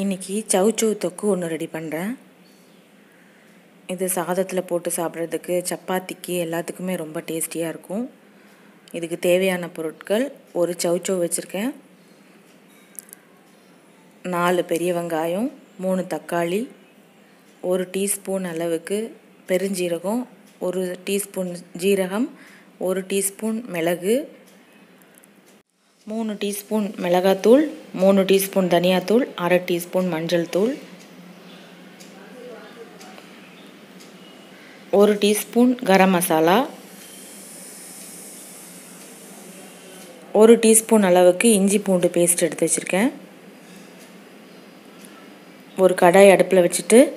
இன்றைக்கி சவுச்சவு தொக்கு ஒன்று ரெடி பண்ணுறேன் இது சாதத்தில் போட்டு சாப்பிட்றதுக்கு சப்பாத்திக்கு எல்லாத்துக்குமே ரொம்ப டேஸ்டியாக இருக்கும். இதுக்கு தேவையான பொருட்கள் ஒரு சவுச்சவ் வச்சுருக்கேன். நாலு பெரிய வெங்காயம் மூணு தக்காளி ஒரு டீஸ்பூன் அளவுக்கு பெருஞ்சீரகம் ஒரு டீஸ்பூன் ஜீரகம் ஒரு டீஸ்பூன் மிளகு மூணு டீஸ்பூன் மிளகாத்தூள் மூணு டீஸ்பூன் தனியாத்தூள் அரை டீஸ்பூன் மஞ்சள் தூள். ஒரு டீஸ்பூன் கரம் மசாலா. ஒரு டீஸ்பூன் அளவுக்கு இஞ்சி பூண்டு பேஸ்ட் எடுத்து வச்சுருக்கேன். ஒரு கடாய் அடுப்பில் வச்சுட்டு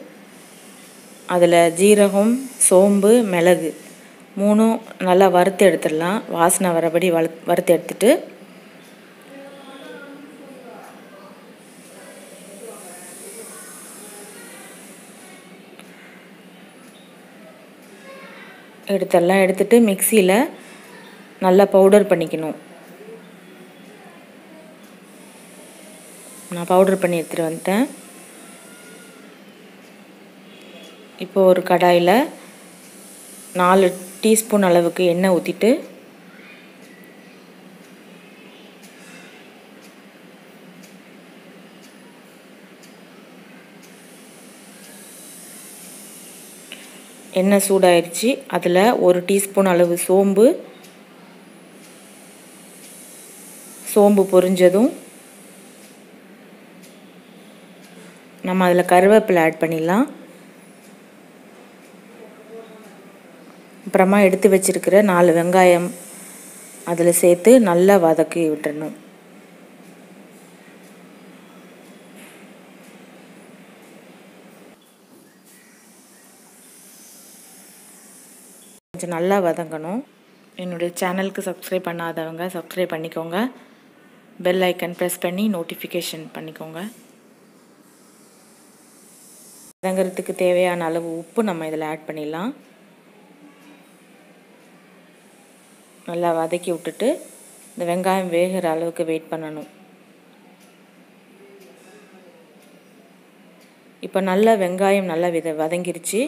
அதில் ஜீரகம் சோம்பு மிளகு மூணும் நல்லா வறுத்து எடுத்துடலாம். வாசனை வரபடி வறு வறுத்து எடுத்துகிட்டு எடுத்துடலாம் எடுத்துட்டு மிக்சியில் நல்லா பவுடர் பண்ணிக்கணும். நான் பவுடர் பண்ணி எடுத்துகிட்டு வந்துட்டேன். இப்போ ஒரு கடாயில் நாலு டீஸ்பூன் அளவுக்கு எண்ணெய் ஊற்றிட்டு எண்ணெய் சூடாயிருச்சு. அதில் ஒரு டீஸ்பூன் அளவு சோம்பு. சோம்பு பொரிஞ்சதும். நம்ம அதில் கருவேப்பிலை ஆட் பண்ணிடலாம். அப்புறமா எடுத்து வச்சுருக்கிற நாலு வெங்காயம் அதில் சேர்த்து நல்லா வதக்கி விட்டுறணும். கொஞ்சம் நல்லா வதங்கணும். என்னுடைய சேனலுக்கு சப்ஸ்கிரைப் பண்ணாதவங்க சப்ஸ்கிரைப் பண்ணிக்கோங்க. பெல் ஐக்கன் ப்ரெஸ் பண்ணி நோட்டிஃபிகேஷன் பண்ணிக்கோங்க. வதங்கிறதுக்கு தேவையான அளவு உப்பு நம்ம இதில் ஆட் பண்ணிடலாம். நல்லா வதக்கி விட்டுட்டு இந்த வெங்காயம் வேகிற அளவுக்கு வெயிட் பண்ணணும். இப்போ நல்லா வெங்காயம் நல்லா வித வதங்கிருச்சு.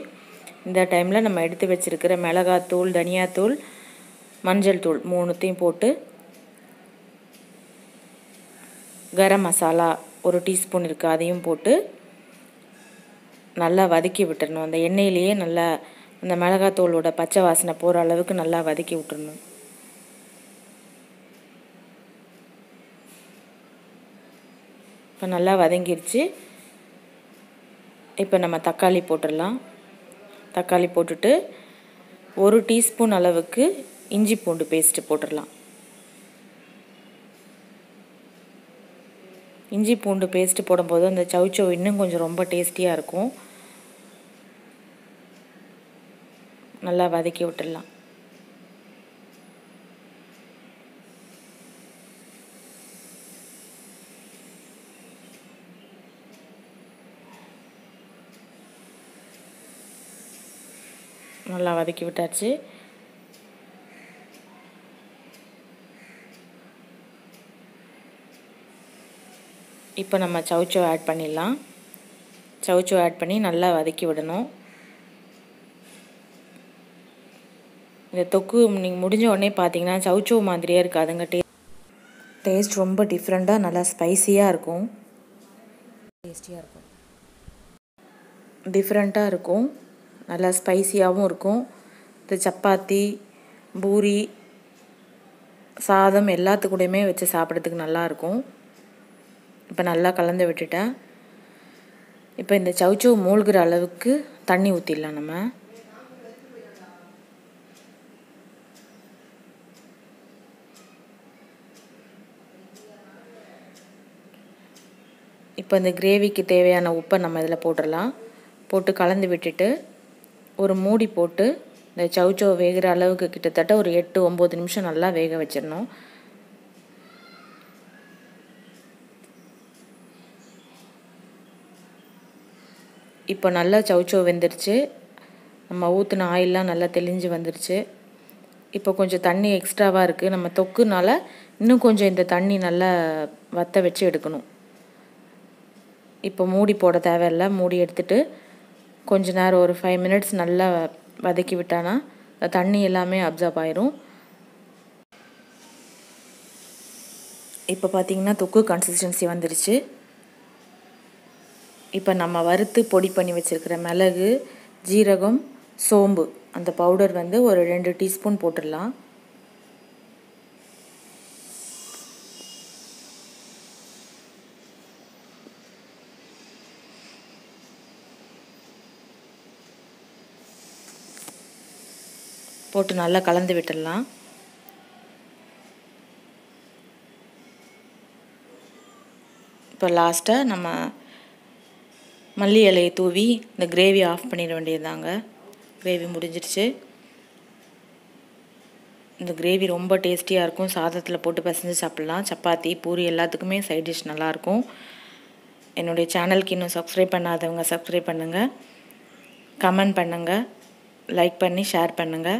இந்த டைமில் நம்ம எடுத்து வச்சுருக்கிற மிளகாத்தூள் தனியாத்தூள் மஞ்சள் தூள் மூணுத்தையும் போட்டு கரம் மசாலா ஒரு டீஸ்பூன் இருக்குது அதையும் போட்டு நல்லா வதக்கி விட்டுறணும். அந்த எண்ணெயிலேயே நல்லா அந்த மிளகாத்தூளோட பச்சை வாசனை போகிற அளவுக்கு நல்லா வதக்கி விட்டுறணும். இப்போ நல்லா வதங்கிருச்சு. இப்போ நம்ம தக்காளி போட்டுடலாம். தக்காளி போட்டுட்டு ஒரு டீஸ்பூன் அளவுக்கு இஞ்சி பூண்டு பேஸ்ட்டு போட்டுடலாம். இஞ்சி பூண்டு பேஸ்ட்டு போடும்போது அந்த சவுச்சோ இன்னும் கொஞ்சம் ரொம்ப டேஸ்டியாக இருக்கும். நல்லா வதக்கி விட்டுடலாம். நல்லா வதக்கி விட்டாச்சு. இப்போ நம்ம சவுச்சோ ஆட் பண்ணிடலாம். சவுச்சோ ஆட் பண்ணி நல்லா வதக்கி விடணும். இந்த தொக்கு நீங்கள் முடிஞ்ச உடனே பார்த்தீங்கன்னா சவுச்சோ மாதிரியே இருக்காதுங்க. டே டேஸ்ட் ரொம்ப டிஃப்ரெண்ட்டாக நல்லா ஸ்பைஸியாக இருக்கும். டேஸ்டியாக இருக்கும். டிஃப்ரெண்ட்டாக இருக்கும். நல்லா ஸ்பைசியாகவும் இருக்கும். இந்த சப்பாத்தி பூரி சாதம் எல்லாத்துக்கூடையுமே வச்சு சாப்பிட்றதுக்கு நல்லாயிருக்கும். இப்போ நல்லா கலந்து விட்டுட்டேன். இப்போ இந்த சவுச்சவு மூழ்கிற அளவுக்கு தண்ணி ஊற்றிடலாம் நம்ம. இப்போ இந்த கிரேவிக்கு தேவையான உப்பை நம்ம இதில் போட்டுடலாம். போட்டு கலந்து விட்டுட்டு ஒரு மூடி போட்டு இந்த சவுச்சோ வேகிற அளவுக்கு கிட்டத்தட்ட ஒரு எட்டு ஒம்பது நிமிஷம் நல்லா வேக வச்சிடணும். இப்போ நல்லா சவுச்சோ வெந்துருச்சு. நம்ம ஊற்றின ஆயிலெலாம் நல்லா தெளிஞ்சு வந்துருச்சு. இப்போ கொஞ்சம் தண்ணி எக்ஸ்ட்ராவாக இருக்குது நம்ம தொக்குனால இன்னும் கொஞ்சம் இந்த தண்ணி நல்லா வற்ற வச்சு எடுக்கணும். இப்போ மூடி போட தேவையில்ல. மூடி எடுத்துகிட்டு கொஞ்ச நேரம் ஒரு ஃபைவ் மினிட்ஸ் நல்லா வதக்கி விட்டானா தண்ணி எல்லாமே அப்சர்வ் ஆயிரும். இப்போ பார்த்தீங்கன்னா தொக்கு கன்சிஸ்டன்சி வந்துருச்சு. இப்போ நம்ம வறுத்து பொடி பண்ணி வச்சுருக்கிற மிளகு ஜீரகம் சோம்பு அந்த பவுடர் வந்து ஒரு ரெண்டு டீஸ்பூன் போட்டுடலாம். போட்டு நல்லா கலந்து விட்டுடலாம். இப்போ லாஸ்ட்டாக நம்ம மல்லி இலையை தூவி இந்த கிரேவி ஆஃப் பண்ணிட வேண்டியதுதாங்க. கிரேவி முடிஞ்சிடுச்சு. இந்த கிரேவி ரொம்ப டேஸ்டியாக இருக்கும். சாதத்தில் போட்டு பிசைஞ்சு சாப்பிட்லாம். சப்பாத்தி பூரி எல்லாத்துக்குமே சைட் டிஷ் நல்லாயிருக்கும். என்னுடைய சேனலுக்கு இன்னும் சப்ஸ்கிரைப் பண்ணாதவங்க சப்ஸ்கிரைப் பண்ணுங்கள் கமெண்ட் பண்ணுங்கள் லைக் பண்ணி ஷேர் பண்ணுங்கள்